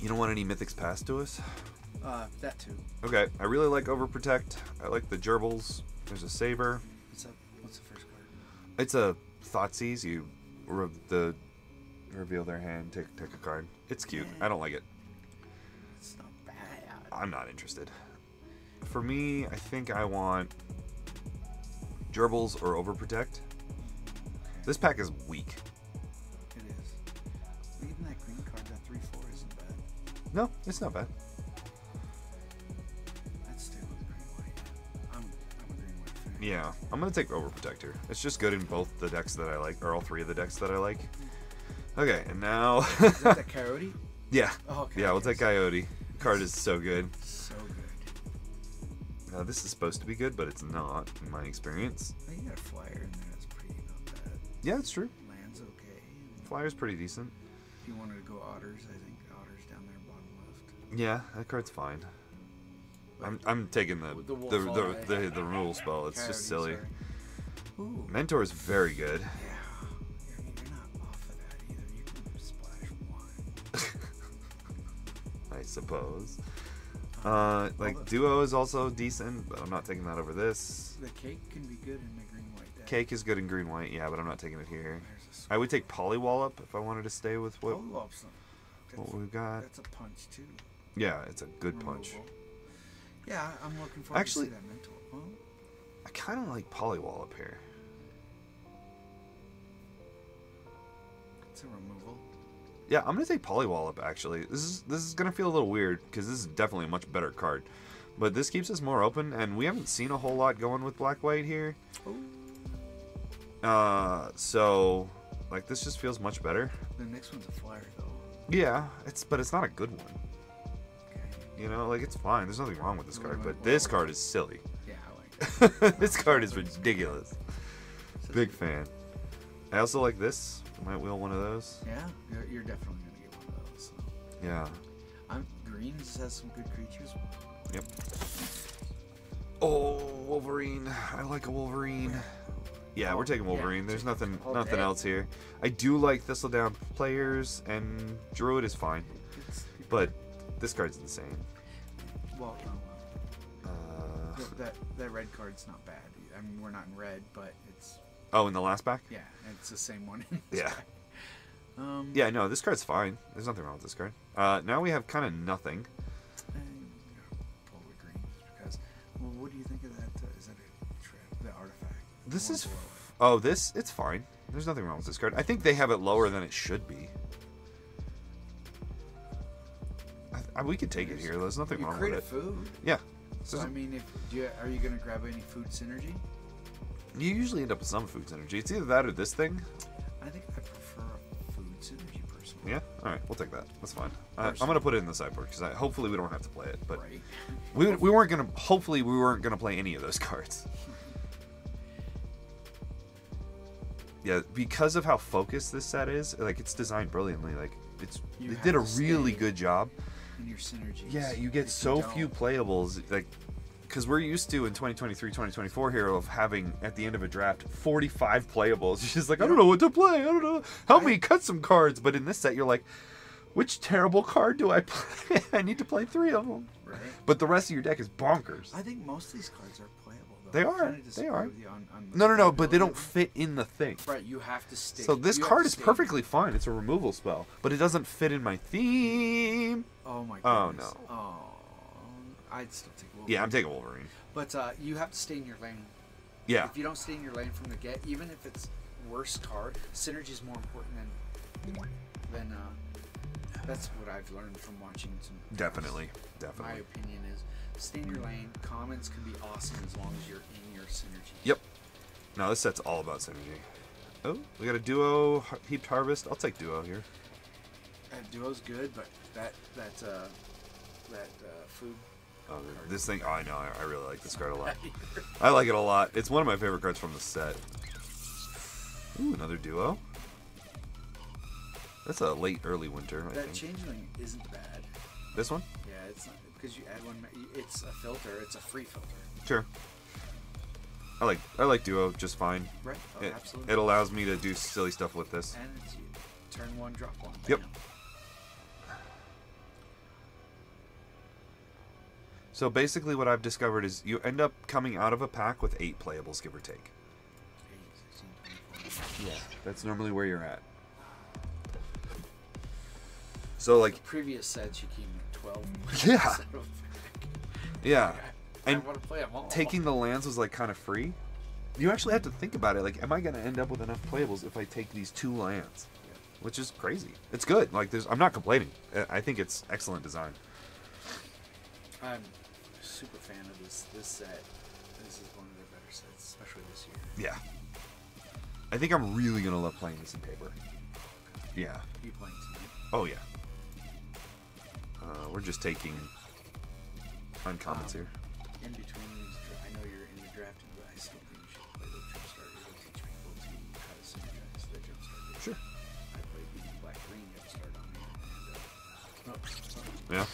You don't want any mythics passed to us? Uh, that too. Okay, I really like Overprotect. I like the gerbils. There's a saber. What's up? What's the first card? It's a Thoughtseize. You re- the reveal their hand, take take a card. It's cute. I don't like it. It's not bad. I'm not interested. For me, I think I want gerbils or Overprotect. This pack is weak. No, it's not bad. I'd green white. I'm I'm a green white fan. Yeah, I'm gonna take Overprotect here. It's just good in both the decks that I like, or all three of the decks that I like. Hmm. Okay, and now, Is that the coyote? yeah, Oh, okay. yeah, we'll take Coyote. Card is so good. So good. Now this is supposed to be good, but it's not in my experience. You got a flyer in there. That's pretty not bad. Yeah, it's true. Land's okay. Flyer's pretty decent. if you wanted to go otters, I think Yeah, that card's fine. I'm, I'm taking the the the, the, the, the, removal spell. It's just silly. Ooh. Mentor is very good. Yeah. I mean, you're not off of that either. You can splash one. I suppose. Uh, like duo is also decent, but I'm not taking that over this. The cake can be good in the green white. Cake is good in green white, yeah, but I'm not taking it here. I would take Polliwallop if I wanted to stay with what what we've got. That's a punch too. Yeah, it's a good punch. Yeah, I'm looking forward Actually- to see that mental. Well, I kind of like Polliwallop here. it's a removal. Yeah, I'm gonna take Polliwallop actually. This is this is gonna feel a little weird because this is definitely a much better card, but this keeps us more open, and we haven't seen a whole lot going with Black White here. Uh, so like this just feels much better. The next one's a flyer though. Yeah, it's but it's not a good one. You know, like it's fine. There's nothing wrong with this card, but this card is silly. Yeah, I like this card is ridiculous. Big fan. I also like this. Might wheel one of those. Yeah, you're, you're definitely gonna get one of those. So. Yeah. I'm greens has some good creatures. Yep. Oh, Wolverine. I like a Wolverine. Yeah, we're taking Wolverine. There's nothing nothing else here. I do like Thistledown players and Druid is fine, but this card's insane. well, no, Uh, that, that that red card's not bad. I mean, we're not in red, but it's oh, in the last pack? yeah, it's the same one. Yeah. Um. Yeah, no, this card's fine. There's nothing wrong with this card. Uh, now we have kind of nothing. and, you pull the greens because. Well, what do you think of that? Uh, is that a trap? The artifact. The This is. oh, this it's fine. There's nothing wrong with this card. I think they have it lower than it should be. We could take it here. There's nothing You wrong with it. food. Yeah. So I mean, if do you, are you gonna grab any food synergy? You usually end up with some food synergy. It's either that or this thing. I think I prefer food synergy personally. Yeah. All right, we'll take that. That's fine. I, I'm gonna put it in the sideboard because hopefully we don't have to play it. But Right. we, we weren't gonna. Hopefully we weren't gonna play any of those cards. Yeah, because of how focused this set is, like it's designed brilliantly. Like it's You they did a really stay- good job. In your synergies. Yeah, you get so don't- few playables. Like because we're used to in 2023 2024 here of having at the end of a draft 45 playables. You're just like i don't know what to play. I don't know. Help me cut some cards. But in this set you're like which terrible card do i play? I need to play three of them Right. but the rest of your deck is bonkers. I think most of these cards are playable. They are, they are. on- on the no no no but they don't fit in the thing Right, you have to stick. so this you card is perfectly fine it's a removal spell but it doesn't fit in my theme Oh my god. Oh, no. Oh, I'd still take Wolverine. yeah i'm taking wolverine But uh, you have to stay in your lane. yeah If you don't stay in your lane from the get, even if it's worst card, synergy is more important than than. Uh, that's what I've learned from watching some. definitely definitely. My opinion is stay in your lane. Commons can be awesome as long as you're in your synergy. Yep. No, this set's all about synergy. Oh, we got a duo heaped harvest. I'll take duo here. That duo's good, but that that uh, that uh, food. Oh, this thing. Oh, I know. I, I really like this card a lot. I like it a lot. It's one of my favorite cards from the set. Ooh, another duo. That's a late early winter. I that think. changeling isn't bad. This one? Yeah, it's not because you add one. It's a filter. It's a free filter. Sure. I like I like duo just fine. Right. Oh, It, absolutely. it allows me to do silly stuff with this. and it's you. Turn one, drop one. Yep. So basically, what I've discovered is you end up coming out of a pack with eight playables, give or take. 8, 16, 24. Yeah, that's normally where you're at. So like, Previous sets, you came 12. Yeah. yeah, and want to play them all. taking the lands was like kind of free. You actually have to think about it. Like, am I going to end up with enough playables if I take these two lands? Which is crazy. It's good. Like, there's, I'm not complaining. I- I think it's excellent design. I'm a super fan of this this set. This is one of the better sets, especially this year. Yeah. I think I'm really gonna love playing this in paper. Yeah. You playing tonight? Oh yeah. Uh, we're just taking uncommons Um, here. In between these, I know you're in the drafting, but I still think you should play the jump starter. It'll teach people to how to synergize the jump starter. Sure. I played the black green jump start on me, and uh, no, no, Yeah.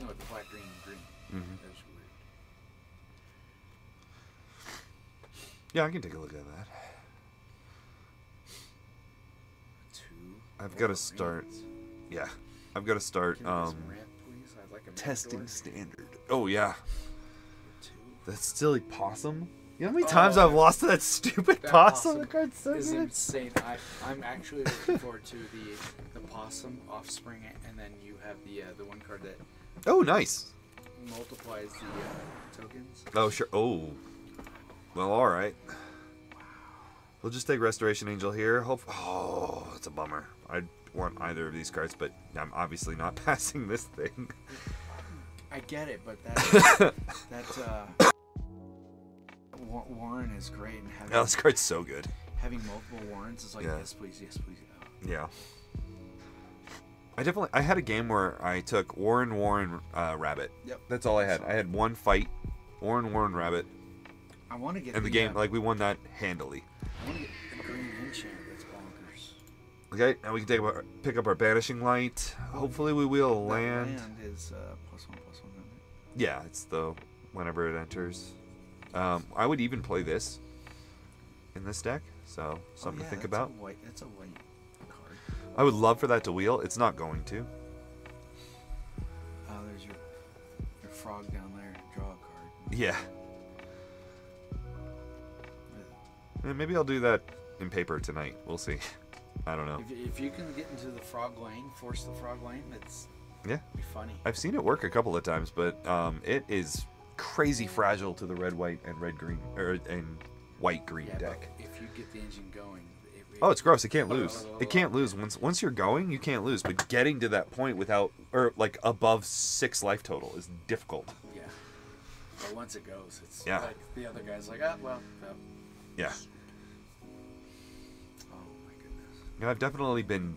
no, the black green and green. Mhm. That was weird. Yeah, I can take a look at that. Two. I've gotta start- Yeah. I've got to start Can you get some um? I'd like a testing Matador. standard. Oh yeah. That silly possum. You know how many times Oh, I've lost to that stupid that possum? possum card's so is good. insane. I, I'm actually looking forward to the the possum offspring, and then you have the uh, the one card that Oh, nice. multiplies the uh, tokens. Oh, sure. Oh. Well, all right. We'll just take Restoration Angel here. Hope. Oh, it's a bummer. I want either of these cards, but I'm obviously not passing this thing. I get it, but that that uh, Warren is great, and having Oh, this card's so good. having multiple Warrens is like Yeah. yes please, yes please. Oh. Yeah. I definitely. I had a game where I took Warren, Warren, uh, Rabbit. Yep. That's all I had. I had one fight, Warren, Warren, Rabbit, I want to get and the game uh, like we won that handily. I want to get Okay, now we can take our, pick up our banishing light. Hopefully, we will land. land is uh, plus one plus one. Yeah, it's the whenever it enters. Um, I would even play this in this deck, so something Oh, to think about. A white, that's a white card. I would love for that to wheel. It's not going to. Oh, there's your your frog down there. Draw a card. Yeah, Eh, maybe I'll do that in paper tonight. We'll see. I don't know. If, if you can get into the frog lane, force the frog lane, it's Yeah, be funny. I've seen it work a couple of times, but um, it is crazy fragile to the red, white, and red, green, or and white, green Yeah, deck. if you get the engine going, it, it, Oh, it's gross. It can't lose. It can't lose. Once once you're going, you can't lose. But getting to that point without or like above six life total is difficult. yeah. But once it goes, it's Yeah. like the other guy's like, ah, well, no. Yeah. I've definitely been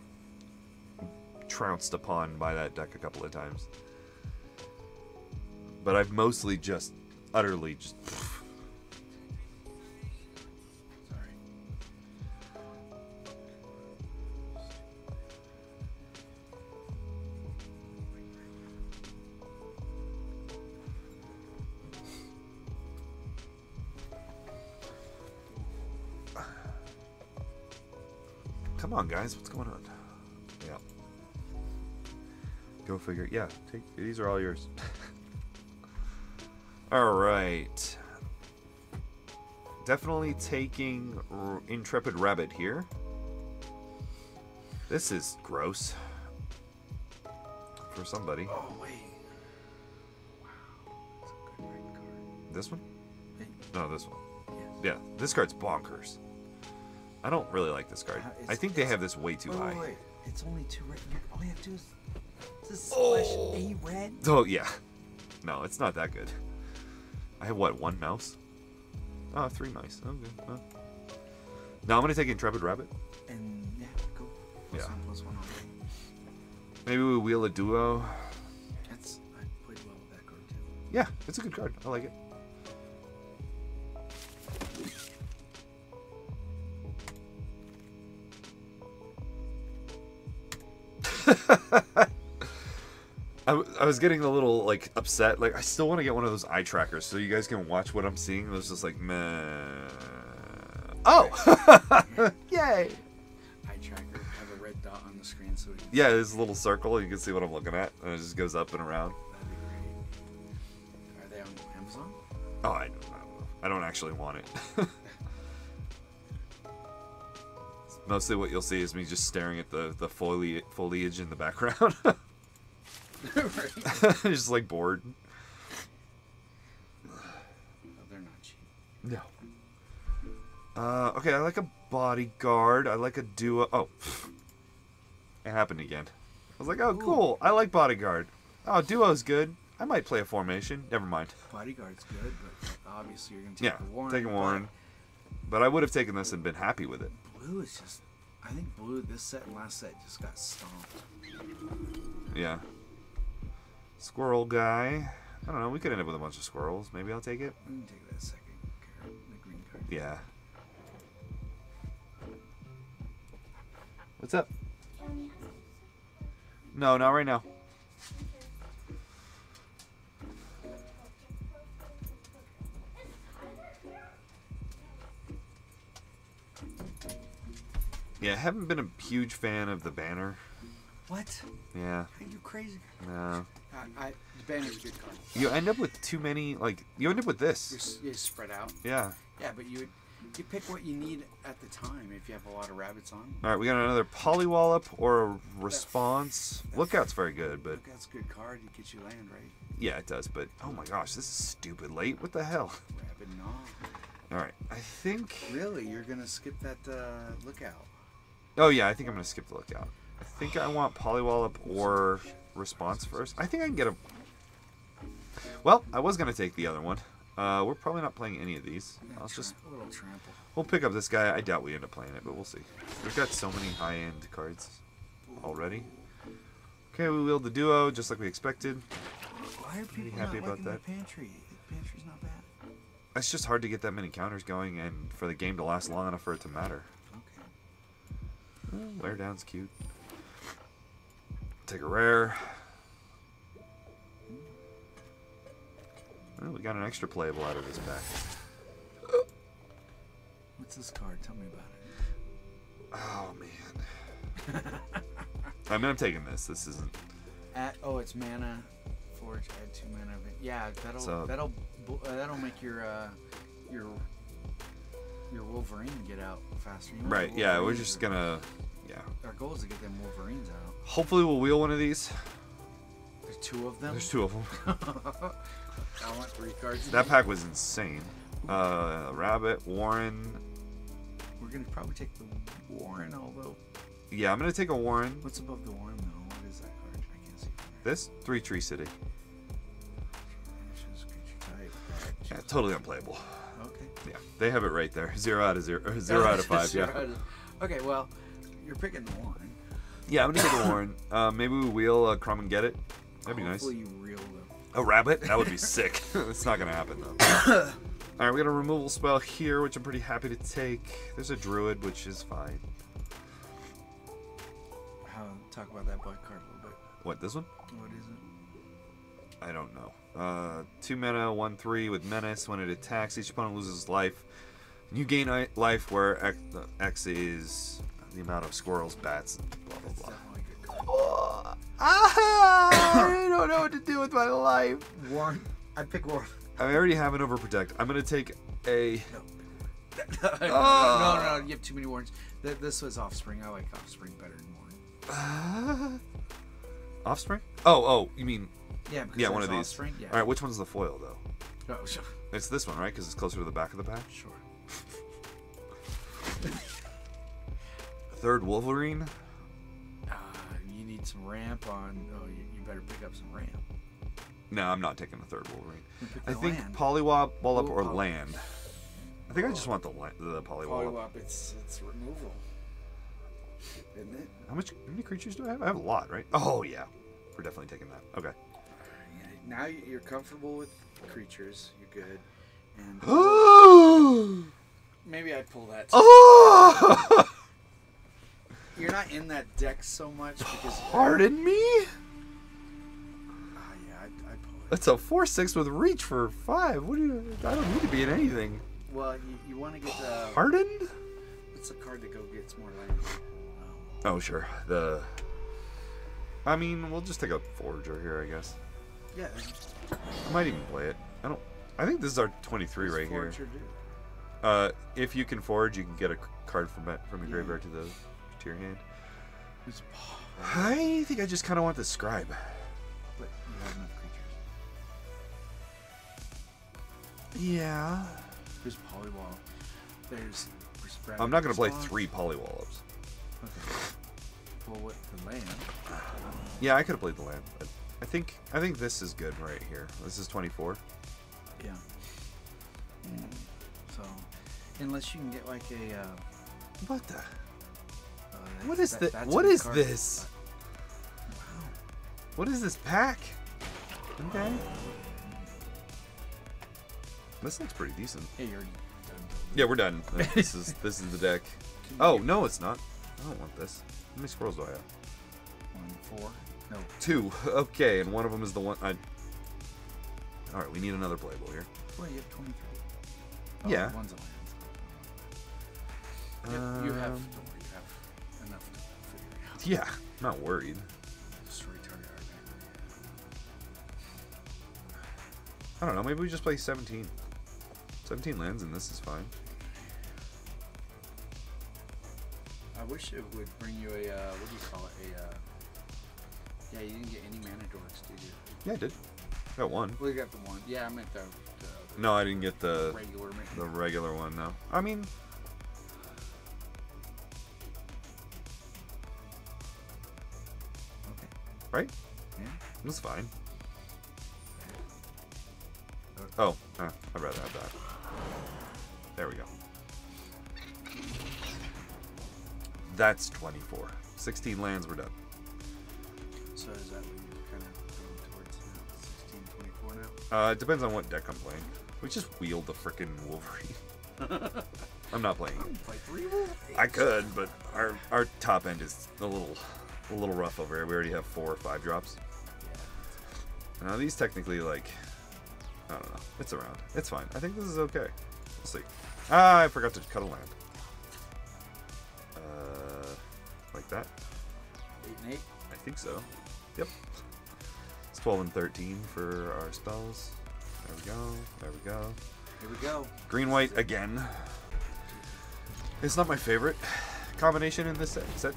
trounced upon by that deck a couple of times. But I've mostly just utterly just Come on, guys, what's going on? Yeah. Go figure. Yeah, take these are all yours. all right. Definitely taking R- Intrepid Rabbit here. This is gross for somebody. Oh wait. Wow. That's a good card. This one? No, this one. Yeah, this card's bonkers. I don't really like this card. Uh, I think they have this way too Wait, high. wait, wait. It's only two red. All you have to do is just splash Oh. a red. Oh yeah. No, it's not that good. I have what, one mouse? Oh, three mice. Okay. Well. Now I'm gonna take Intrepid Rabbit. And yeah, go. Plus Yeah. one, plus one Maybe we wheel a duo. That's I played well with that card too. Yeah, it's a good card. I like it. I, w- I was getting a little like upset. Like I still want to get one of those eye trackers so you guys can watch what I'm seeing. It was just like meh. Oh, yay! Eye tracker have a red dot on the screen so we can Yeah, there's a little circle. You can see what I'm looking at, and it just goes up and around. That'd be great. Oh, I don't know. I don't actually want it. Mostly what you'll see is me just staring at the, the foli- foliage in the background. just like bored. Oh, they're not cheap. No. Uh, okay, I like a bodyguard. I like a duo. Oh, it happened again. I was like, oh, cool. I like bodyguard. Oh, duo's good. I might play a formation. Never mind. Bodyguard's good, but obviously you're gonna take Yeah, a Warren. taking Warren. But I would have taken this and been happy with it. Blue is just. I think blue this set and last set just got stomped. Yeah. Squirrel guy. I don't know. We could end up with a bunch of squirrels. Maybe I'll take it. Can take that second card, the green card. Yeah. What's up? No, not right now. Yeah, I haven't been a huge fan of the banner. What? Yeah, Are you crazy? no. I, I the banner's a good card. You end up with too many, like, you end up with this. you're spread out. Yeah. Yeah, but you you pick what you need at the time. If you have a lot of rabbits on, All right, we got another Polliwallop or a response. Lookout's very good, but look, that's a good card. It gets you land right. yeah, it does. But oh my gosh, this is stupid late. What the hell? Rabbit no. All right, I think. Really, you're gonna skip that uh, lookout? Oh yeah, I think I'm gonna skip the lookout. I think I want Polliwallop or response first. I think I can get a. Well, I was gonna take the other one. Uh, we're probably not playing any of these. I'll just a little trample. we'll pick up this guy. I doubt we end up playing it, but we'll see. We've got so many high-end cards already. Okay, we wheeled the duo just like we expected. Why are people happy about that. the pantry? The pantry's not bad. It's just hard to get that many counters going and for the game to last long enough for it to matter. Okay. Wear down's cute. Take a rare. Oh, we got an extra playable out of this pack. What's this card? Tell me about it. Oh man. I mean, I'm taking this. This isn't. At oh, it's mana. Forge add two mana. of it. Yeah, that'll So- that'll uh, that'll make your uh, your your Wolverine get out faster. You Right. Yeah, we're just gonna. Yeah. Our goal is to get them Wolverines out. Hopefully, we'll wheel one of these. There's two of them. There's two of them. I want three cards. That pack was insane. Uh, Rabbit, Warren. We're gonna probably take the Warren, although Yeah, I'm gonna take a Warren. what's above the Warren though? What is that card? I can't see. This three Tree City. there. Vanishes, creature type, back, Yeah, totally unplayable. Yeah, they have it right there. Zero out of zero. Zero out of five. Yeah. of- Okay, well, you're picking the Warren. Yeah, I'm gonna take the Warren. Uh, maybe we wheel uh, Crumb and get it. That'd be nice. Hopefully you reel them. A rabbit? That would be sick. it's not gonna happen though. All right, we got a removal spell here, which I'm pretty happy to take. There's a druid, which is fine. How, talk about that black card a little bit. What this one? What is it? I don't know. Uh, two mana, one three with menace. When it attacks, each opponent loses life. You gain life where X, uh, X is the amount of squirrels, bats, and blah blah blah. definitely a good card. Oh, ah, I don't know what to do with my life. Warren. I pick Warren. I already have an overprotect. I'm gonna take a. No. no, no, Oh. no, you have too many Warrens. This was Offspring. I like Offspring better than Warren. offspring? Oh, oh, you mean Yeah, because yeah, one of these. Offspring. Yeah. All right, which one's the foil though? Oh, sure. It's this one, right? Because it's closer to the back of the pack. Sure. Third Wolverine. Uh, you need some ramp on. Oh, you, you better pick up some ramp. No, I'm not taking the third Wolverine. I think land. Polywop, Wallop, or Oh, oh. Land. I think I just want the the Polywop. Polywop, it's it's removal, isn't it? How much? How many creatures do I have? I have a lot, right? Oh yeah, we're definitely taking that. Okay. Now you- you're comfortable with creatures. You're good, and maybe I'd pull that. oh! You're not in that deck so much because. Pardon me? Ah, yeah, I'd, I'd pull it. That's a four six with reach for five. What do you? I don't need to be in anything. Well, you, you want to get the. Pardon? What's the card that go gets more land? Oh. Oh sure. The. I mean, we'll just take a forager here, I guess. Yeah. I might even play it. I don't. I think this is our 23 Does right here. Uh, if you can forge, you can get a card from from your Yeah. graveyard to the to your hand. I think I just kind of want the scribe. But you have enough creatures. Yeah. There's Polywall. There's. there's I'm not gonna play Spawn. three Polliwallops. Okay. Well, what the land? Yeah, I could have played the land. But I think I think this is good right here. This is 24. Yeah. So, unless you can get like a. Uh, What the? uh, What is that- the- that's a what is card. this? Wow. What is this pack? Okay. This looks pretty decent. Hey, you're done. Yeah, we're done. this is this is the deck. Oh no, it's not. I don't want this. How many squirrels do I have? One, four. No. Two. Okay, and one of them is the one. I... All right, we need another playable here. Wait, you have 23. Yeah. Oh, One's a land. You have. Um, Don't worry, you have enough to figure it out. Yeah, I'm not worried. Destroy target artifact. I don't know. Maybe we just play 17. 17 lands and this is fine. I wish it would bring you a. Uh, what do you call it? A. Uh, yeah, you didn't get any mana dorks, did you? Yeah, I did. Got one. Well, you got the one. Yeah, I meant the, the No, I didn't get the regular the regular one. No. I mean, Okay. right? Yeah. It was fine. Oh, uh, I'd rather have that. There we go. That's 24. 16 lands, we're done. Uh, it depends on what deck I'm playing. We just wield the frickin' Wolverine. I'm not playing. I could, but our our top end is a little a little rough over here. We already have four or five drops. Now these technically like I don't know. It's around. It's fine. I think this is okay. We'll see. Ah, I forgot to cut a land. Uh, like that. Eight and eight. I think so. Yep. It's 12 and 13 for our spells. There we go. There we go. Here we go. Green white again. It's not my favorite combination in this set. Is that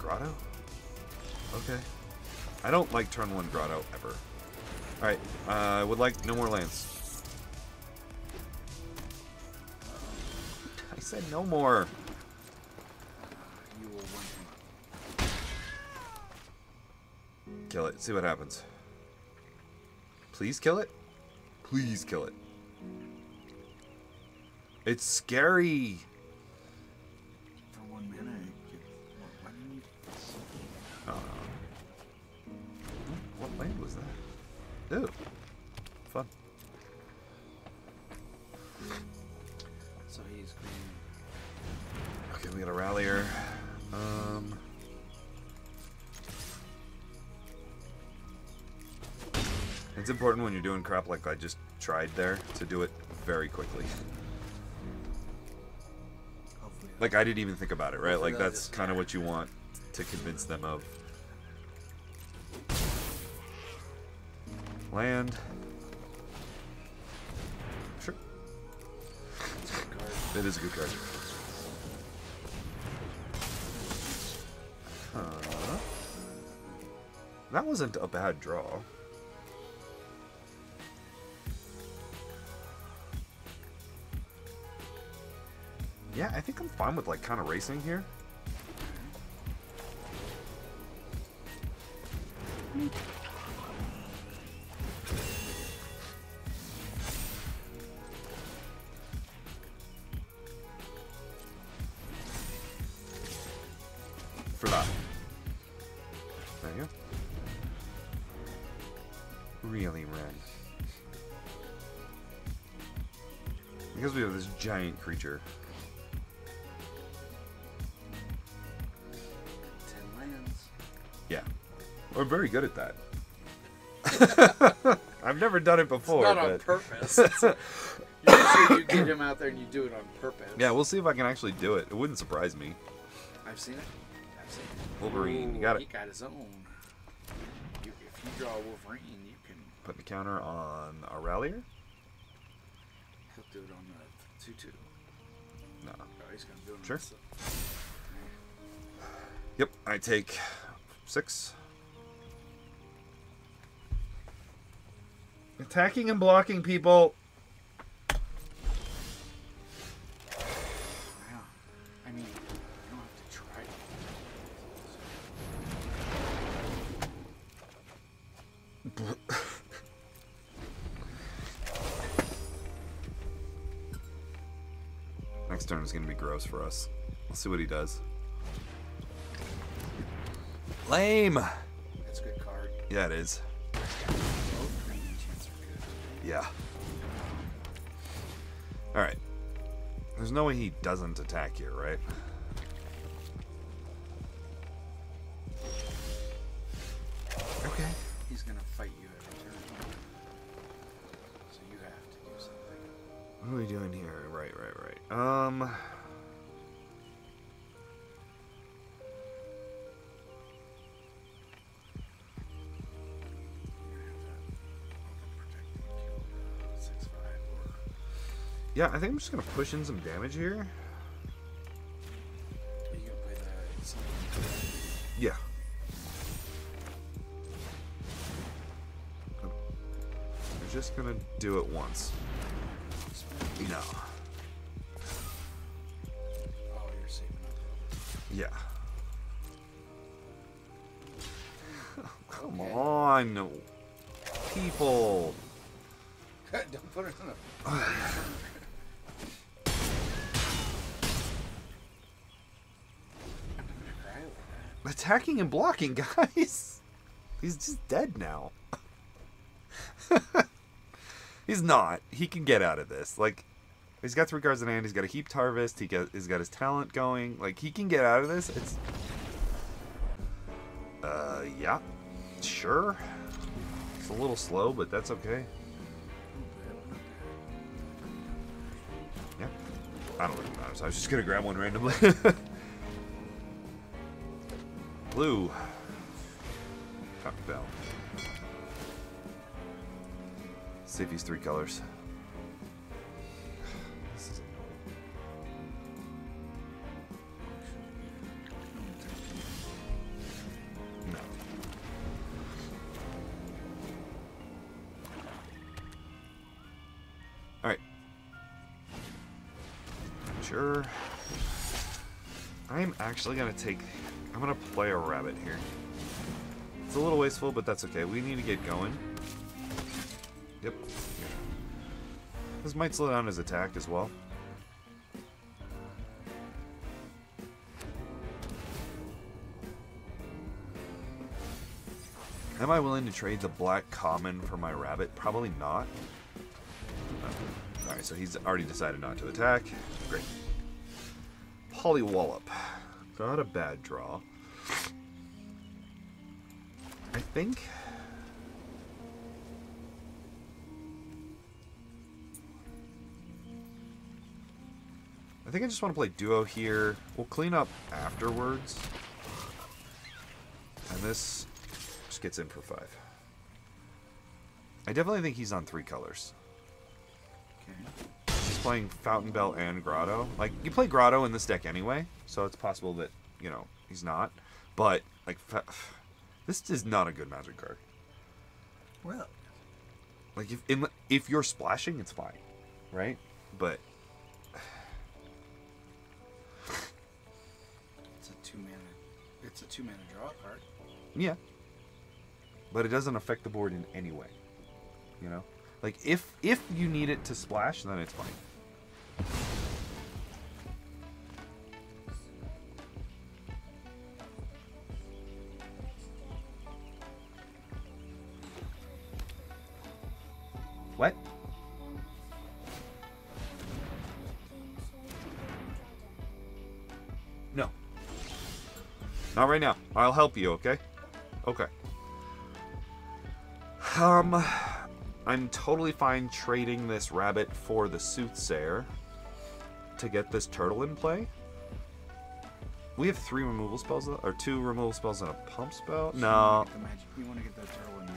Grotto? Okay. I don't like turn one Grotto ever. Alright, uh, I would like no more lands. I said no more. You will win. Kill it. See what happens. Please kill it. Please kill it. It's scary. For one mana, you get. What, why do you? Uh, what land was that? Ew. Fun. It's important when you're doing crap like I just tried there to do it very quickly. Like I didn't even think about it, right? Like that's kind of what you want to convince them of. Land. Sure. It's a good card. It is a good card. Huh. That wasn't a bad draw. Yeah, I think I'm fine with like kind of racing here. Fly. There you go. Really red. Because we have this giant creature. We're very good at that. I've never done it before. not on purpose. Usually you get him out there and you do it on purpose. yeah, we'll see if I can actually do it. It wouldn't surprise me. I've seen it. I've seen it. Wolverine, you got it. He got his own. You, if you draw a Wolverine, you can. Put the counter on a rallier. He'll do it on the two two. No. Oh, he's gonna do it. on Sure. Yep, I take six. Attacking and blocking people. Yeah. I mean, you don't have to try. Next turn is going to be gross for us. Let's see what he does. Lame. That's a good card. Yeah, it is. Yeah. All right. There's no way he doesn't attack here, right? Yeah, I think I'm just gonna push in some damage here. Yeah. I'm just gonna do it once. No. Attacking and blocking, guys. He's just dead now. he's not. He can get out of this. Like, he's got three cards in hand. He's got a heaped harvest. He got, he's got his talent going. Like, he can get out of this. It's. Uh, yeah. Sure. It's a little slow, but that's okay. Yeah. I don't really matter. So I was just gonna grab one randomly. Blue. Top bell. If he's three colors. Actually gonna take. I'm gonna play a rabbit here. It's a little wasteful, but that's okay. We need to get going. Yep. This might slow down his attack as well. Am I willing to trade the black common for my rabbit? Probably not. Alright, so he's already decided not to attack. Great. Polliwallop. Not a bad draw. I think. I think I just want to play duo here. We'll clean up afterwards. And this just gets in for five. I definitely think he's on three colors. Okay. He's playing Fountain Bell and Grotto. Like you play Grotto in this deck anyway, so it's possible that you know he's not. But like, fa- this is not a good Magic card. Well, Like if in, if you're splashing, it's fine, right? But it's a two mana. It's a two mana draw card. yeah, but it doesn't affect the board in any way. You know, like if if you need it to splash, then it's fine. Right now. I'll help you, okay? Okay. Um, I'm totally fine trading this rabbit for the soothsayer to get this turtle in play. We have three removal spells, or two removal spells and a pump spell. You No, wanna get the magic- You want to get that turtle in there.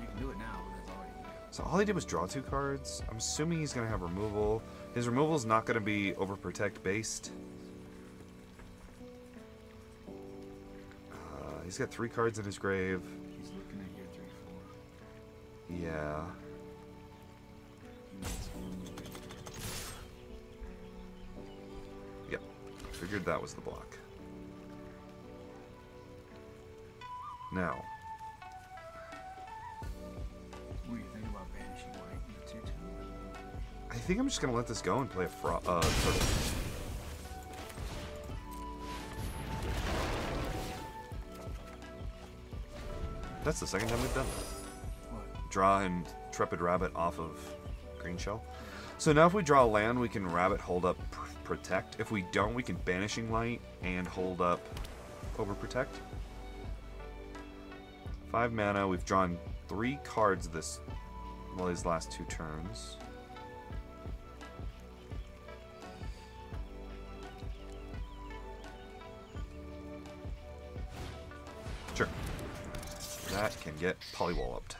You can do it now. But that's all you can do. So all he did was draw two cards. I'm assuming he's going to have removal. His removal is not going to be overprotect based. He's got three cards in his grave. He's looking at your three four. Yeah. Yep. Figured that was the block. Now, What do you think about banishing white? You two two. I think I'm just gonna let this go and play a fro- uh, turtle. That's the second time we've done that. What? Draw and Trepid Rabbit off of Green Shell. So now if we draw land, we can Rabbit hold up pr- Protect. If we don't, we can Banishing Light and hold up Over Protect. Five mana. We've drawn three cards this, well, these last two turns. Get polywalloped.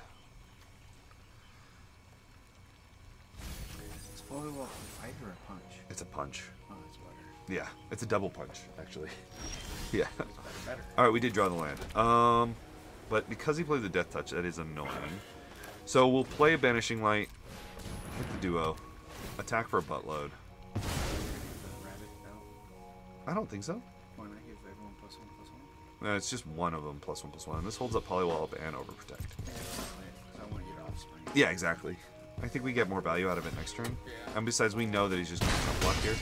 Is volleyball a fight or a punch? It's a punch. Oh, that's better. Yeah, it's a double punch, actually. yeah. Better, better. All right, we did draw the land. Um, but because he played the death touch, that is annoying. So we'll play a banishing light, hit the duo, attack for a buttload. I don't think so. Why not give everyone plus one plus one? No, it's just one of them plus one plus one. This holds up Polliwallop and overprotect. Yeah, I want to get offspring. Yeah, exactly. I think we get more value out of it next turn. Yeah. And besides, we know that he's just going to block here.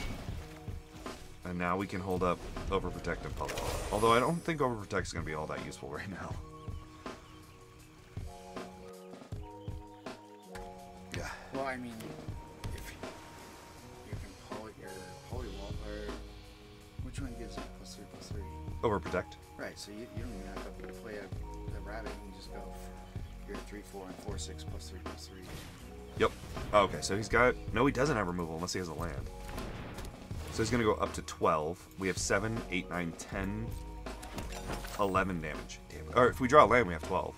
And now we can hold up overprotect and Polliwallop. Although I don't think overprotect is going to be all that useful right now. Yeah. Well, I mean, if you, you can poly your polywall or which one gives you plus three plus three? Overprotect. Right. So you, you don't even have to play a, the rabbit. You can just go f- your three four and four six plus three plus three. Yep. Oh, okay, so he's got... No, he doesn't have removal unless he has a land. So he's going to go up to 12. We have 7, 8, 9, 10, 11 damage. Damn it. Or if we draw a land, we have 12.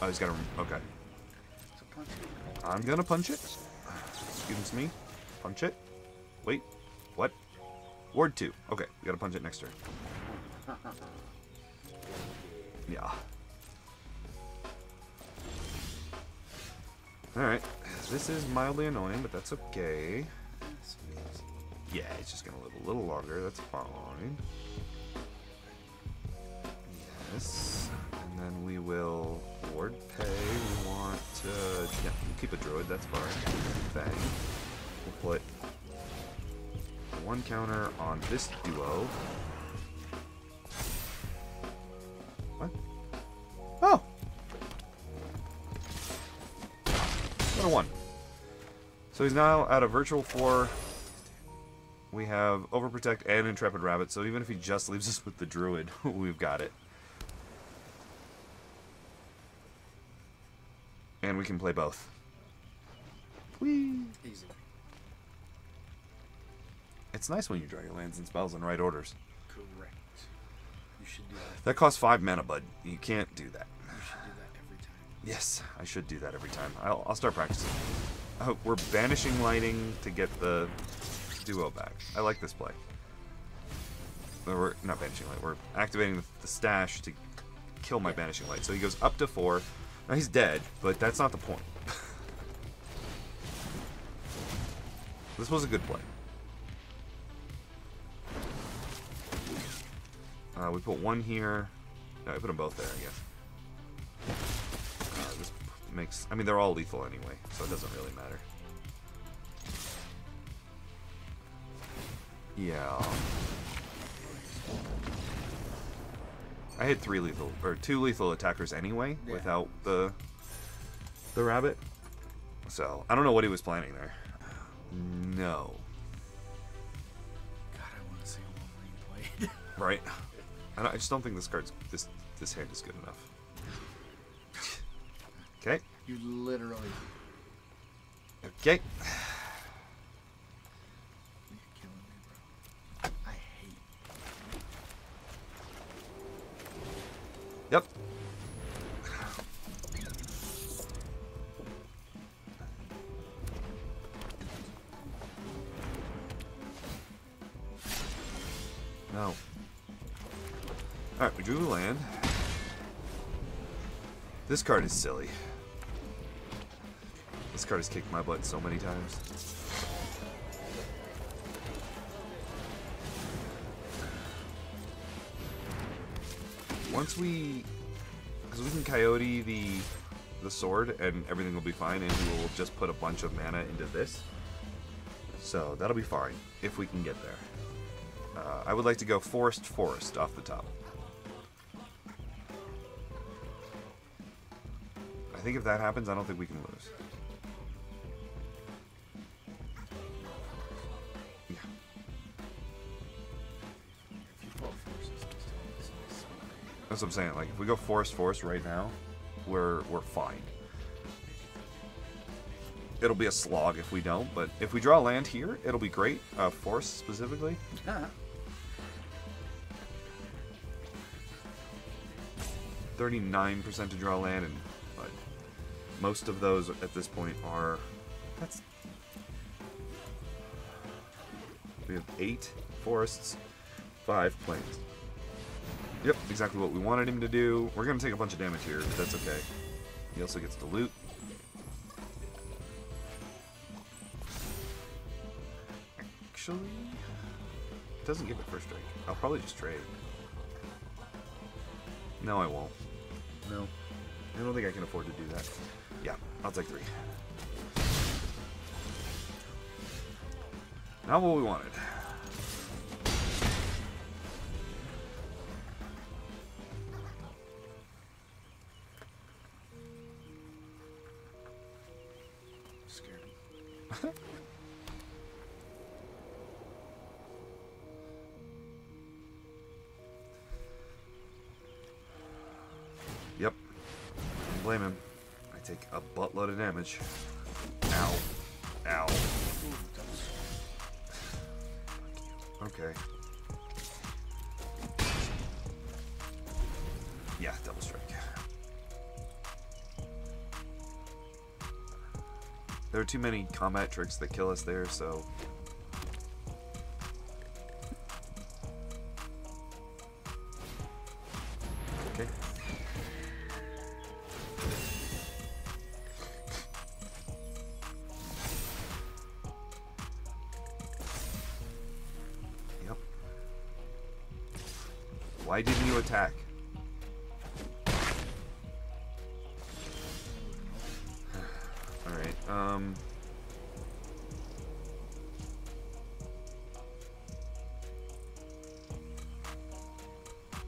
Oh, he's got a... Okay. So punch it. I'm going to punch it. Excuse me. Punch it. Wait. What? Ward 2. Okay, we got to punch it next turn. Yeah. Alright. This is mildly annoying, but that's okay. Yeah, it's just gonna live a little longer. That's fine. Yes. And then we will ward pay. We want to yeah, we'll keep a druid. That's fine. Bang. We'll put one counter on this duo. Oh. What a one. So he's now at a virtual four. We have Overprotect and Intrepid Rabbit, so even if he just leaves us with the Druid, we've got it. And we can play both. Whee! Easy. It's nice when you draw your lands and spells in right orders. Should do that. That costs five mana, bud. You can't do that. You should do that every time. Yes, I should do that every time. I'll, I'll start practicing. Oh, we're banishing lighting to get the duo back. I like this play. Or we're not banishing light. We're activating the, the stash to kill my banishing light. So he goes up to four. Now he's dead, but that's not the point. this was a good play. Uh, we put one here. No, we put them both there, I guess. Uh, this makes. I mean, they're all lethal anyway, so it doesn't really matter. Yeah. I had three lethal or two lethal attackers anyway Yeah. without the the rabbit. So I don't know what he was planning there. No, God, I want to see Wolverine played. right? I, don't, I just don't think this card's this this hand is good enough. Okay. you literally. Okay. Card is silly. This card has kicked my butt so many times. Once we, because we can coyote the the sword and everything will be fine, and we will just put a bunch of mana into this. So that'll be fine if we can get there. Uh, I would like to go forest forest off the top. I think if that happens, I don't think we can lose. Yeah. If you pull forces, it's still- it's still- That's what I'm saying. Like if we go forest forest right now, we're we're fine. It'll be a slog if we don't, but if we draw land here, it'll be great. Uh, forest specifically. Ah, Thirty-nine percent to draw land, and most of those at this point are. That's. We have eight forests, five plains. Yep, exactly what we wanted him to do. We're gonna take a bunch of damage here, but that's okay. He also gets to loot. Actually, it doesn't give it first strike. I'll probably just trade. No, I won't. No. I don't think I can afford to do that. Yeah, I'll take three. Not what we wanted. Damage. Ow. Ow. Okay. Yeah, double strike. There are too many combat tricks that kill us there, so. Why didn't you attack? Alright, um.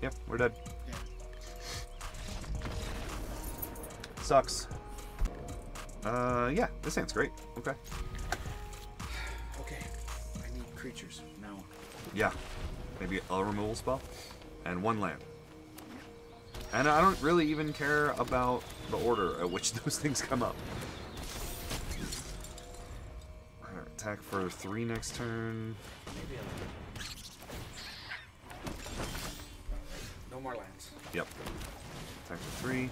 Yep, we're dead. Yeah. Sucks. Uh, yeah, this hand's great. Okay. Okay. I need creatures now. Yeah, maybe a removal spell and one land. And I don't really even care about the order at which those things come up. Attack for three next turn. No more lands. Yep. Attack for three.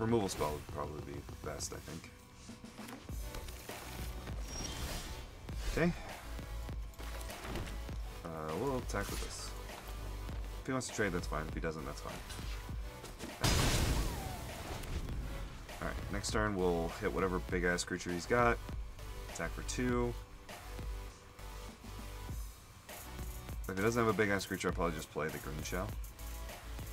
Removal spell would probably be best, I think. Okay. Uh, we'll attack with this. If he wants to trade, that's fine. If he doesn't, that's fine. Alright, next turn we'll hit whatever big ass creature he's got. Attack for two. If he doesn't have a big ass creature, I'll probably just play the green shell.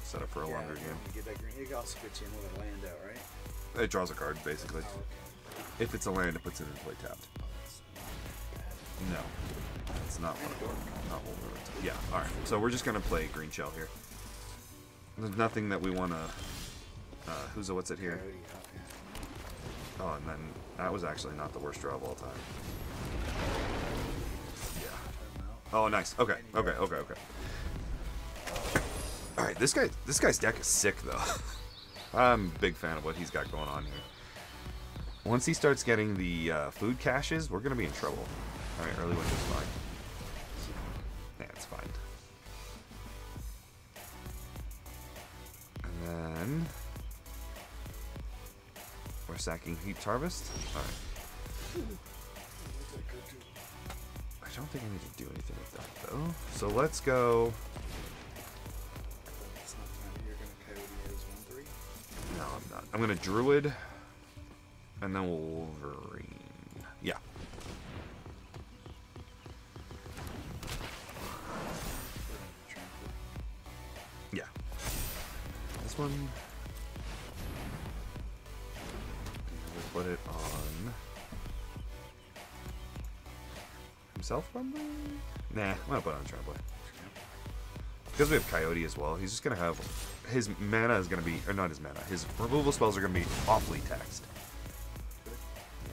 Set up for a Yeah, longer game. You get that green. It also gets you another land out, right? It draws a card, basically. Oh, okay. If it's a land, it puts it in play tapped. Oh, that's not bad. No. It's not what not what we're. Yeah, alright. So we're just gonna play green shell here. There's nothing that we wanna uh who's a what's it here? Oh, and then that was actually not the worst draw of all time. Yeah. Turn 'em out. Oh, nice. Okay, okay, okay, okay. All right, this guy, this guy's deck is sick though. I'm a big fan of what he's got going on here. Once he starts getting the uh, food caches, we're gonna be in trouble. All right, early window's fine. Yeah, it's fine. And then we're sacking Heaped Harvest. Alright. I don't think I need to do anything with that though. So let's go. I'm gonna Druid. And then Wolverine. Yeah. Yeah. This one. We'll put it on himself, probably. Nah, I'm gonna put it on Trampler because we have Coyote as well. He's just gonna have his mana is gonna be, or not his mana. His removal spells are gonna be awfully taxed. Yeah.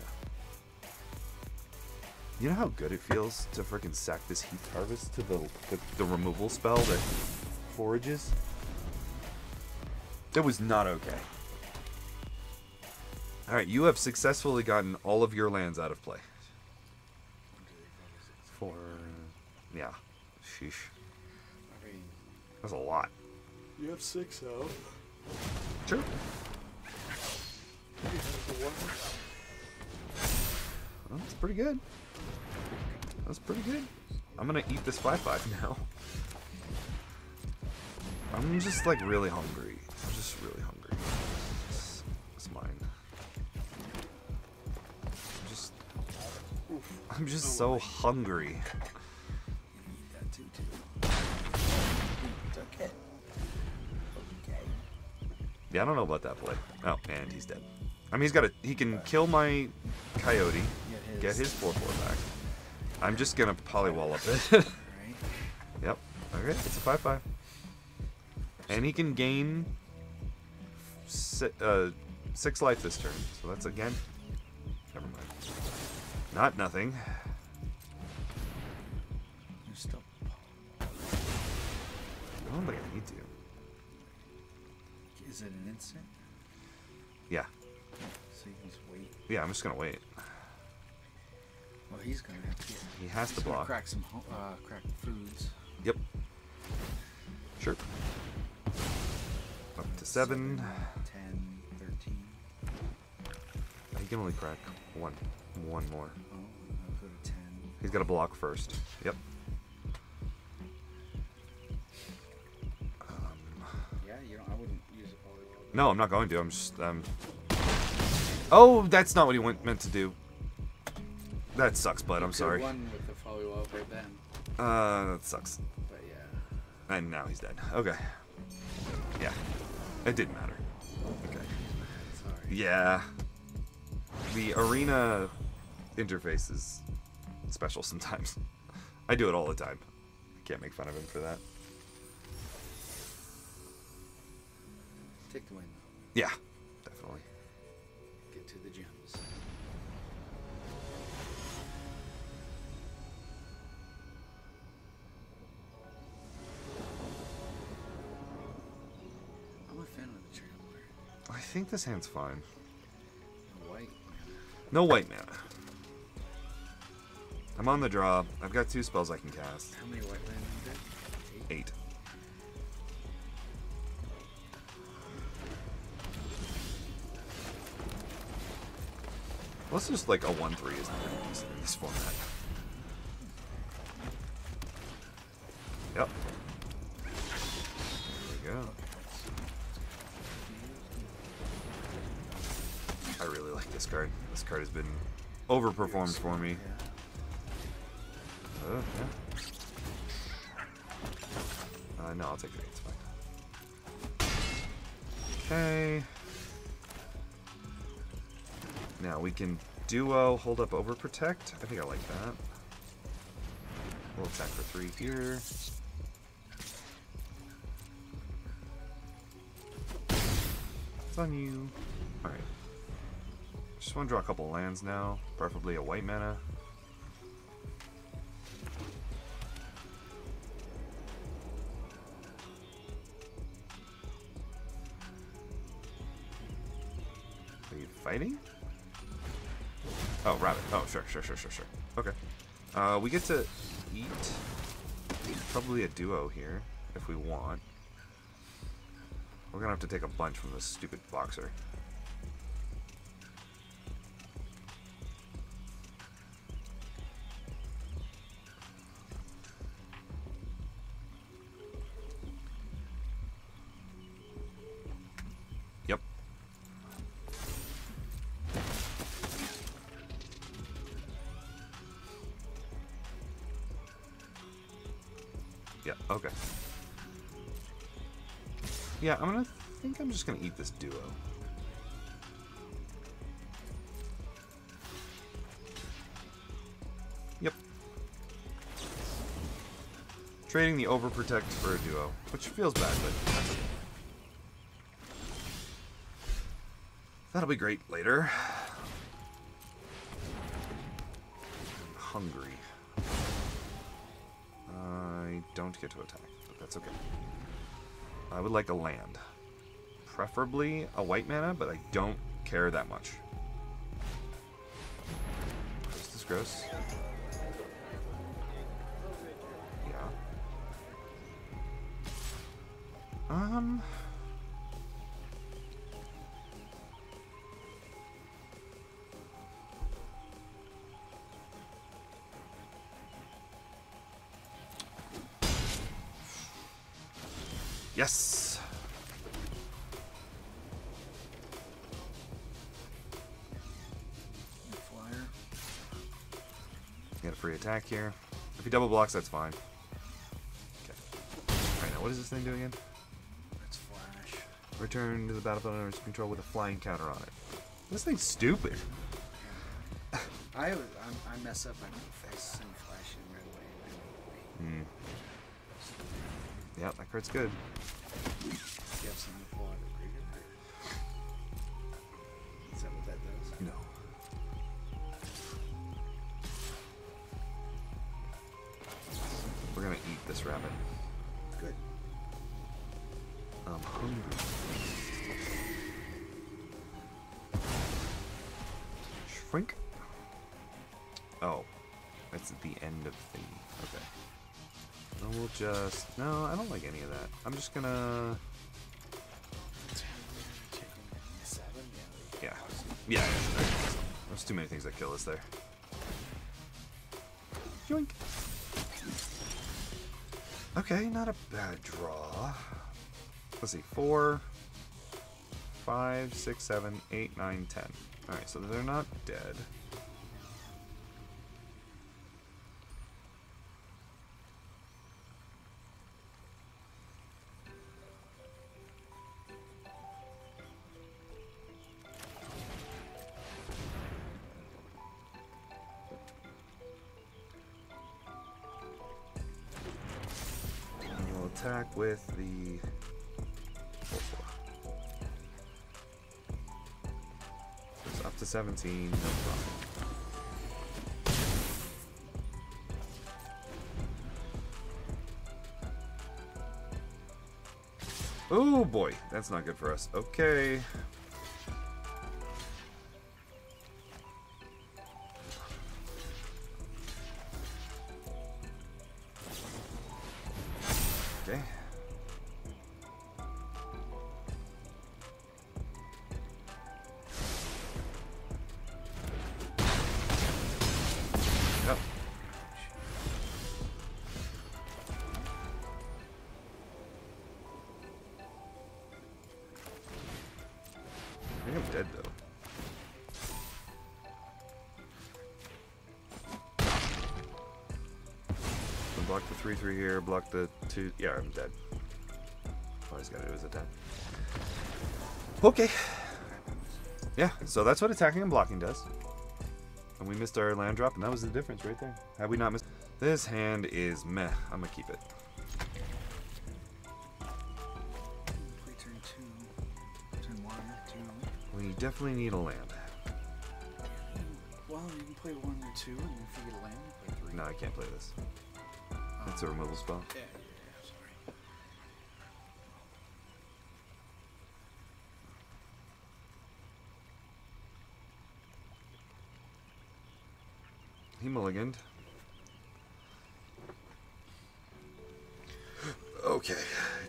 You know how good it feels to freaking sack this Heaped Harvest to the, the the removal spell that forages? That was not okay. Alright, you have successfully gotten all of your lands out of play. One, two, three, four. Yeah. Sheesh. That's a lot. You have six out. Sure. You have the one. Well, that's pretty good. That's pretty good. I'm gonna eat this 5-5 now. I'm just like really hungry. I'm just really hungry. It's, it's mine. I'm just I'm just oh, so hungry. Yeah, I don't know about that play. Oh, and he's dead. I mean, he's got a. He can kill my coyote, get his 4-4 back. I'm just gonna Polliwallop it. Yep. Okay, it's a 5 5. And he can gain si- uh, 6 life this turn. So that's again. Never mind. Not nothing. I don't think I need to. Is it an instant? Yeah. So you can just wait. Yeah, I'm just gonna wait. Well, he's gonna have to. Get, He has to block. Crack some uh, crack foods. Yep. Sure. Up to 7. 10, 13. He can only crack one. One more. Oh, go to 10. He's got to block first. Yep. No, I'm not going to. I'm just. Um... Oh, that's not what he went, meant to do. That sucks, bud. I'm sorry. One with the right then, Uh, that sucks. but yeah. And now he's dead. Okay. Yeah. It didn't matter. Okay. Sorry. Yeah. The arena interface is special sometimes. I do it all the time. I can't make fun of him for that. Take the win. Yeah, definitely. Get to the gems. I'm a fan of the trampler. I think this hand's fine. The white. No white mana. I'm on the draw. I've got two spells I can cast. How many white you get? Eight. Let's just like a 1-3 is not in this format. Yep. There we go. I really like this card. This card has been overperformed for me. Uh, yeah. Uh, no, I'll take it. It's fine. Okay. Now we can duo hold up overprotect. I think I like that. We'll attack for three here. It's on you. Alright. Just want to draw a couple lands now. Preferably a white mana. Are you fighting? Oh, rabbit. Oh, sure, sure, sure, sure, sure. Okay. Uh, we get to eat probably a duo here if we want. We're gonna have to take a bunch from this stupid boxer. Yeah, I'm gonna think I'm just gonna eat this duo. Yep. Trading the overprotect for a duo, which feels bad, but that's okay. That'll be great later. I'm Hungry. I don't get to attack, but that's okay. I would like a land. Preferably a white mana, but I don't care that much. This is gross. Yeah. Um. Attack here. If he double blocks, that's fine. Okay. Alright, now what is this thing doing again? That's flash. Return to the battlefield under its control with a flying counter on it. This thing's stupid. I I'm, I mess up. I go fast and flashing right away. Hmm. Yeah, that card's good. This rabbit. Good. I'm hungry. Shrink. Oh, that's at the end of the. Okay. No, we'll just. No, I don't like any of that. I'm just gonna. Yeah. Yeah. yeah. There's too many things that kill us there. Yoink. Okay, not a bad draw. Let's see, four, five, six, seven, eight, nine, ten. Alright, so they're not dead. With the. It's up to 17, no problem. Oh boy, that's not good for us. Okay. Block the 3 3 here, block the 2. Yeah, I'm dead. All he's gotta do is attack. Okay. Yeah, so that's what attacking and blocking does. And we missed our land drop, and that was the difference right there. Had we not missed. This hand is meh. I'm gonna keep it. Play turn two. Turn one, two. We definitely need a land. Well, you can play one or two, and if you get a land, you play three. No, I can't play this. It's a removal spell. Yeah, sorry. He mulliganed. Okay,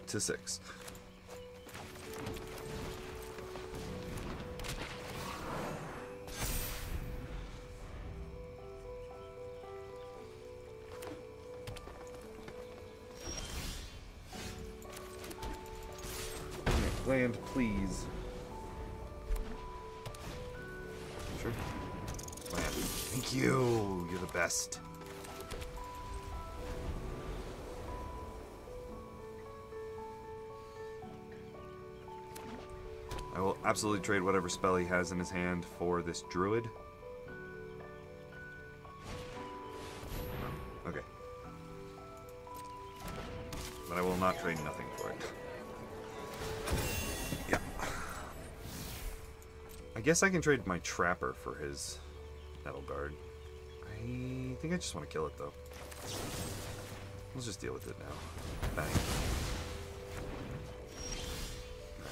to six. Absolutely trade whatever spell he has in his hand for this druid. Okay. But I will not trade nothing for it. Yeah. I guess I can trade my trapper for his metal guard. I think I just want to kill it though. Let's just deal with it now. Bang.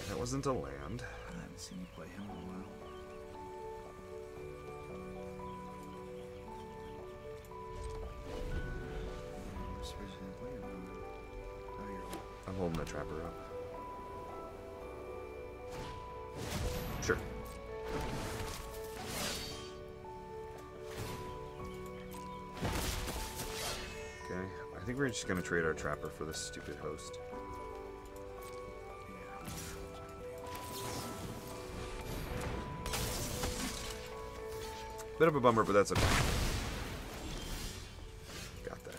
That wasn't a land. I haven't seen you play him in a while. I'm holding the trapper up. Sure. Okay, I think we're just gonna trade our trapper for this stupid host. Bit of a bummer, but that's okay. Got there.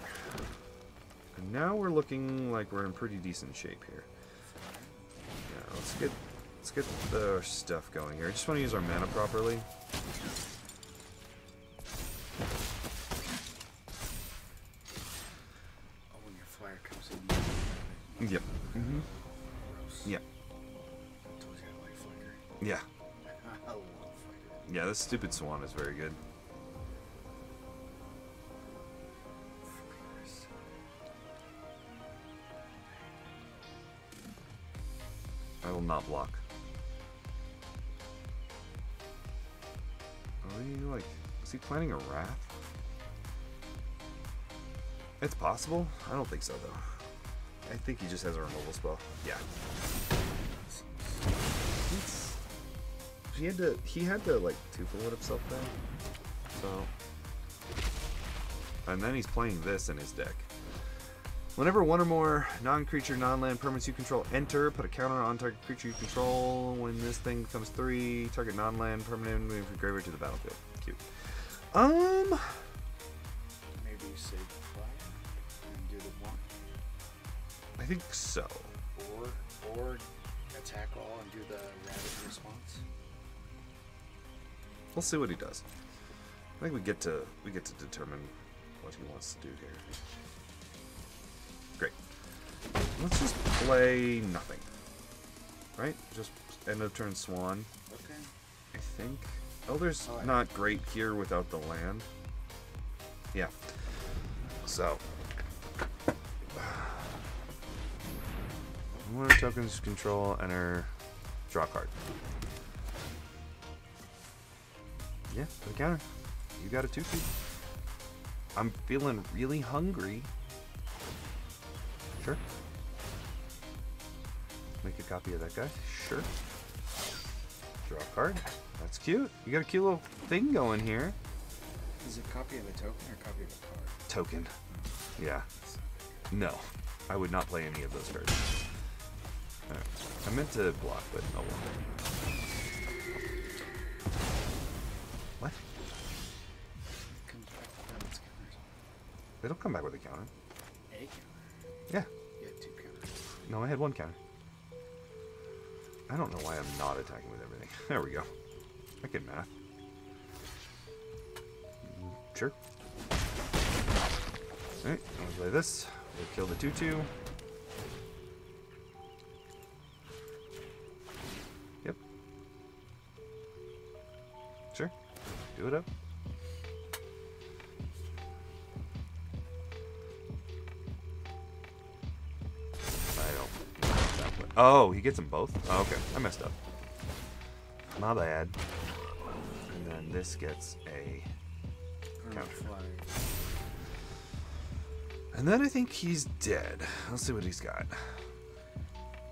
And now we're looking like we're in pretty decent shape here. Let's get let's get the stuff going here. I just want to use our mana properly. Stupid swan is very good. I will not block. Oh, Are we like is he planning a wrath? It's possible. I don't think so though. I think he just has a removal spell. Yeah. He had to he had to like two for himself there. So and then he's playing this in his deck. Whenever one or more non-creature, non-land permanents you control enter, put a counter on target creature you control. When this thing becomes three, target non-land permanent move from graveyard to the battlefield. Cute. Um, Maybe you save flyer and do the one. I think so. Or, or attack all and do the rabbit response. We'll see what he does. I think we get to we get to determine what he wants to do here. Great. Let's just play nothing. Right? Just end of turn swan. Okay. I think. Elder's Oh, not great here without the land. Yeah. So. One tokens control, enter, draw card. Yeah, the counter. You got a two feet. I'm feeling really hungry. Sure. Make a copy of that guy. Sure. Draw a card. That's cute. You got a cute little thing going here. Is it a copy of a token or a copy of a card? Token. Yeah. No. I would not play any of those cards. Alright. I meant to block, but no well. They don't come back with a counter. A counter. Yeah. You had two counters. No, I had one counter. I don't know why I'm not attacking with everything. There we go. I can math. Sure. Alright, I'll play this. We'll kill the 2 2. Yep. Sure. Do it up. Oh, he gets them both? Oh, okay. I messed up. My bad. And then this gets a. Counter. And then I think he's dead. Let's see what he's got.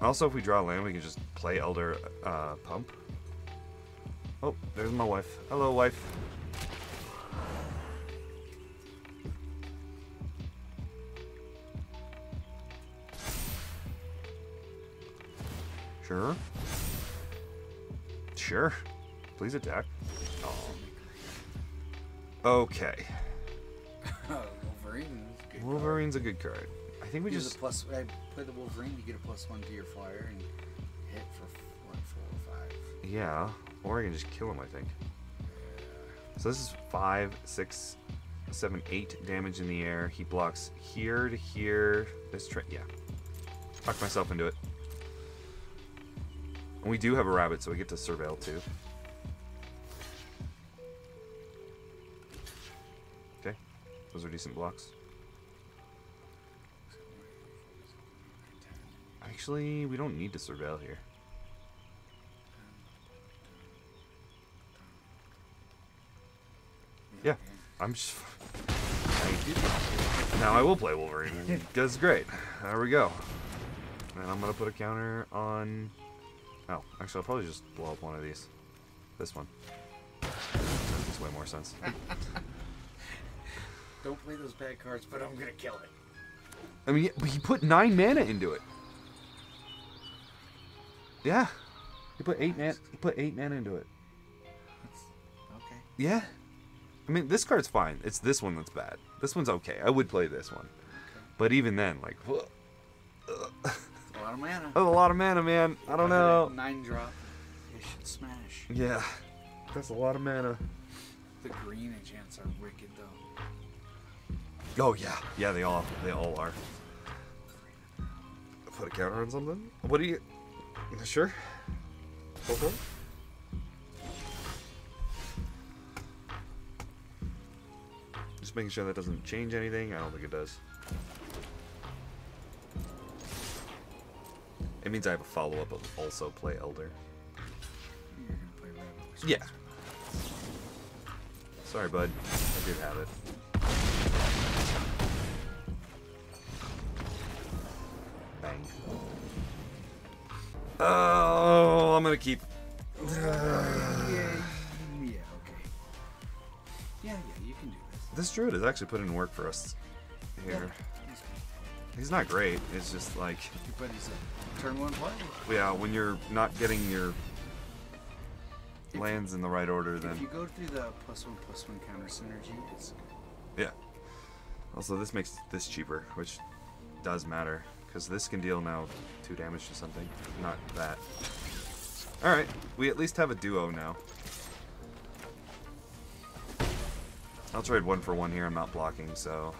Also, if we draw land, we can just play Elder uh, Pump. Oh, there's my wife. Hello, wife. Please attack. Oh. Okay. Wolverine. is a good Wolverine's a good card. I think we Card. Just a plus. I play the Wolverine. You get a plus one to your flyer and hit for four or five. Yeah, or I can just kill him, I think. So this is five, six, seven, eight damage in the air. He blocks here to here. This tra- yeah. Talk myself into it. And we do have a rabbit, so we get to surveil too. Those are decent blocks. Actually, we don't need to surveil here. Yeah. I'm just. Now I will play Wolverine. That's great. There we go. And I'm gonna put a counter on. Oh, actually, I'll probably just blow up one of these. This one. That makes way more sense. Don't play those bad cards, but I'm gonna kill it. I mean, but he put nine mana into it. Yeah, he put eight mana. He put eight mana into it. Okay. Yeah. I mean, this card's fine. It's this one that's bad. This one's okay. I would play this one. But even then, like, whoa, It's a lot of mana. that's a lot of mana, man. I don't know. Nine drop. It should smash. Yeah, that's a lot of mana. The green enchants are wicked though. Oh yeah, yeah. They all, they all are. Put a counter on something. What do you? Sure. Just making sure that doesn't change anything. I don't think it does. It means I have a follow up of also play Elder. Play Yeah. Sorry, bud. I did have it. Bang. Oh, I'm gonna keep. Yeah. Yeah. Okay. Yeah. Yeah. You can do this. This druid has actually put in work for us here. He's He's not great. It's just like, But he's a turn one play. yeah, when you're not getting your If- lands in the right order, If then If you go through the plus one plus one counter synergy, it's yeah. Also, this makes this cheaper, which does matter because this can deal now two damage to something, not that. All right, we at least have a duo now. I'll trade one for one here. I'm not blocking, so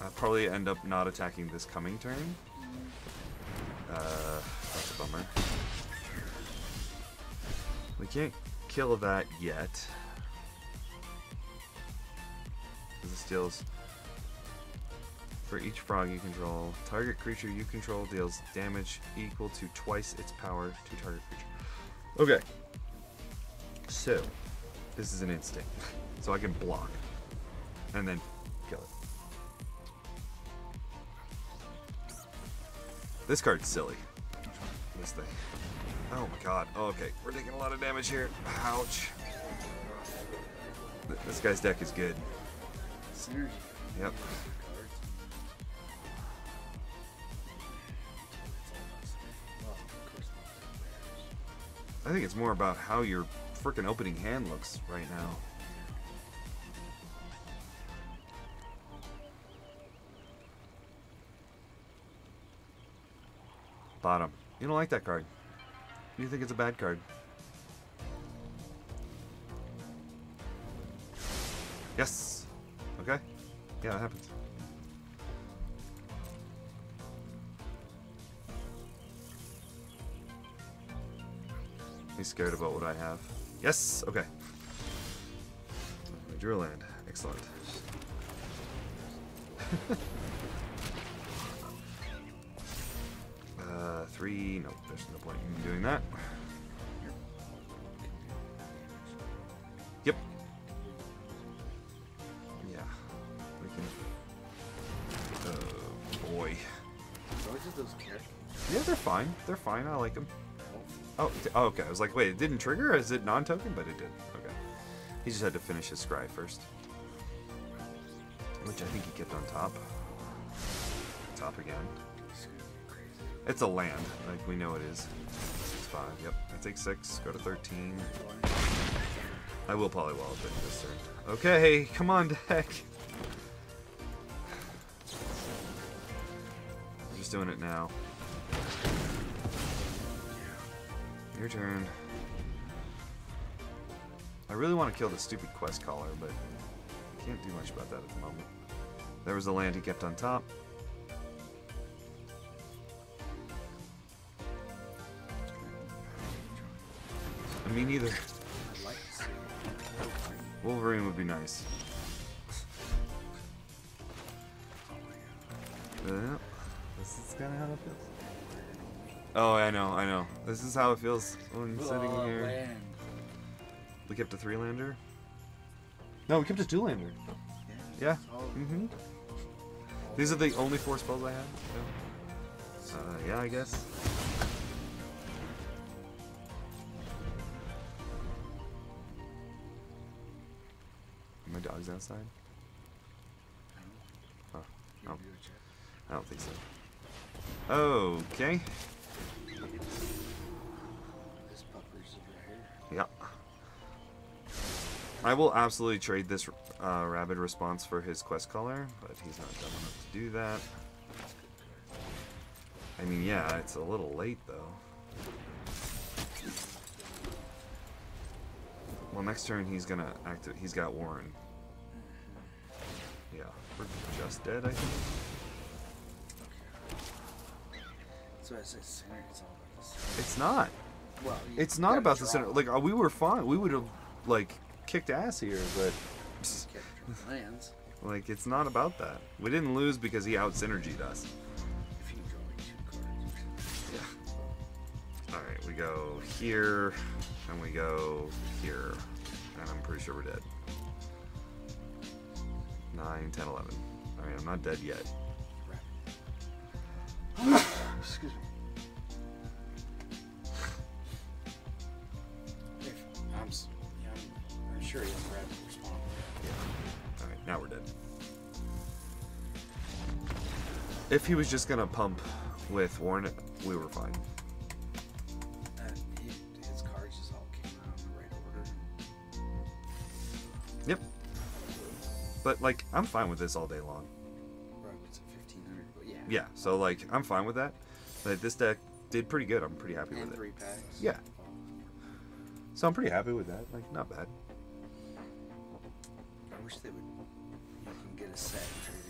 I'll probably end up not attacking this coming turn. Uh, that's a bummer. We can't kill that yet. This deals for each frog you control. Target creature you control deals damage equal to twice its power to target creature. Okay. So, this is an instinct. So I can block. And then kill it. This card's silly. This thing. Oh my god. Oh, okay. We're taking a lot of damage here. Ouch. This guy's deck is good. synergy. Yep. I think it's more about how your freaking opening hand looks right now. Bottom. You don't like that card. You think it's a bad card. Yes. Okay. Yeah, that happens. He's scared about what I have. Yes. Okay. I drew a land. Excellent. uh, three. Nope. There's no point in doing that. Yep. Yeah. We can. Oh boy. So what did those characters? Yeah, they're fine. They're fine. I like them. Oh, oh, okay. I was like, wait, it didn't trigger? Is it non-token? But it did. Okay. He just had to finish his scry first. Which I think he kept on top. Top again. It's a land. Like, we know it is. Six, five. Yep. I take six. Go to 13. I will probably wall it this turn. Okay, come on, deck. I'm just doing it now. Your turn. I really want to kill the stupid quest caller, but I can't do much about that at the moment. There was a land he kept on top. I mean, either I'd like to see Wolverine. Would be nice. Uh, this is kind of how it feels. Oh, I know, I know. This is how it feels when sitting Oh, here. land. We kept a three lander. No, we kept a two lander. Yeah. Oh, Mm-hmm. These are the only four spells I have. Yeah. Uh, yeah, I guess. My dog's outside. I Oh, don't oh. You do it, Jeff. I don't think so. Okay. Yeah. I will absolutely trade this uh, rabbit response for his quest caller, but he's not dumb enough to do that. I mean, yeah, it's a little late though. Well, next turn he's gonna active. He's got Warren. Yeah, we're just dead, I think. So I said center is all about the center. It's not. Well, It's not about the center. Like uh, we were fine. We would have like kicked ass here, but lands. like it's not about that. We didn't lose because he out synergied us. If you draw like two cards. Yeah. All right, we go here, and we go here, and I'm pretty sure we're dead. 9, 10, 11. All right, I'm not dead yet. Excuse me. If I'm, yeah, I'm, I'm sure he'll grab and respond. Yeah. All right, now we're dead. If he was just gonna pump with Warren, we were fine. Uh, he, his cards just all came out in the right order. Yep. But like, I'm fine with this all day long. Right, it's a 1500, but yeah. Yeah, so like, I'm fine with that. Like, this deck did pretty good. I'm pretty happy And with it. three packs. Yeah. So I'm pretty happy with that. Like, not bad. I wish they would. You can get a set and trade it in for a